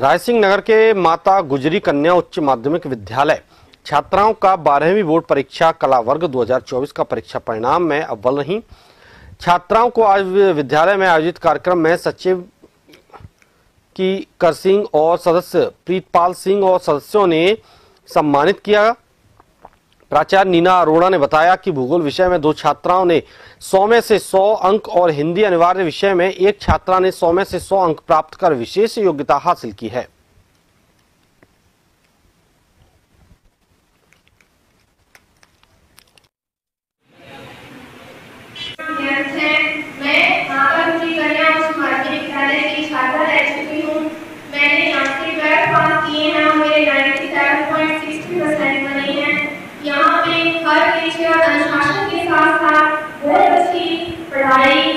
रायसिंह नगर के माता गुजरी कन्या उच्च माध्यमिक विद्यालय, छात्राओं का बारहवीं बोर्ड परीक्षा, कला वर्ग 2024 का परीक्षा परिणाम में अव्वल रही छात्राओं को आज विद्यालय में आयोजित कार्यक्रम में सचिव की कर सिंह और सदस्य प्रीतपाल सिंह और सदस्यों ने सम्मानित किया। प्राचार्य नीना अरोड़ा ने बताया कि भूगोल विषय में दो छात्राओं ने सौ में से सौ अंक और हिंदी अनिवार्य विषय में एक छात्रा ने सौ में से सौ अंक प्राप्त कर विशेष योग्यता हासिल की है। और अनुशासन के साथ साथ घर बच्ची पढ़ाई